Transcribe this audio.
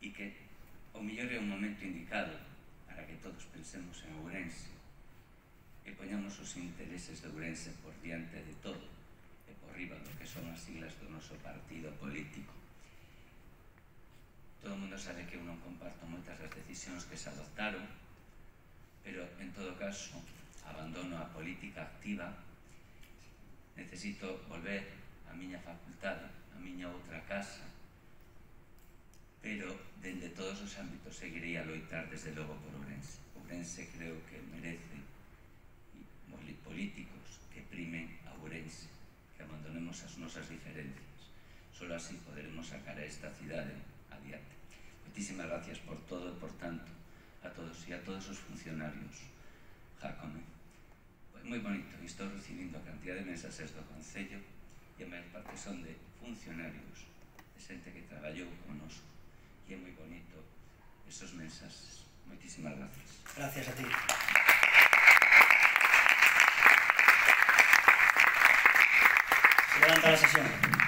e que o mellor é o momento indicado para que todos pensemos en Ourense e poñamos os intereses de Ourense por diante de todo e por riba do que son as siglas do noso partido político. Todo mundo sabe que eu non comparto moitas das decisións que se adoptaron, pero en todo caso abandono a política activa, necesito volver a miña facultade, a miña outra casa, todos os ámbitos seguirei a loitar desde logo por Ourense. Ourense creo que merece políticos que primen a Ourense, que abandonemos as nosas diferencias. Solo así poderemos sacar a esta cidade adiante. Moitísimas gracias por todo e por tanto a todos e a todos os funcionarios. Jacome, foi moi bonito. Estou recibindo a cantidad de mensaxes do Concello e a maior parte son de funcionarios, de xente que traballou conosco. Moi bonito esos mensaxes. Moitísimas gracias. Gracias a ti. Se levanta la sesión.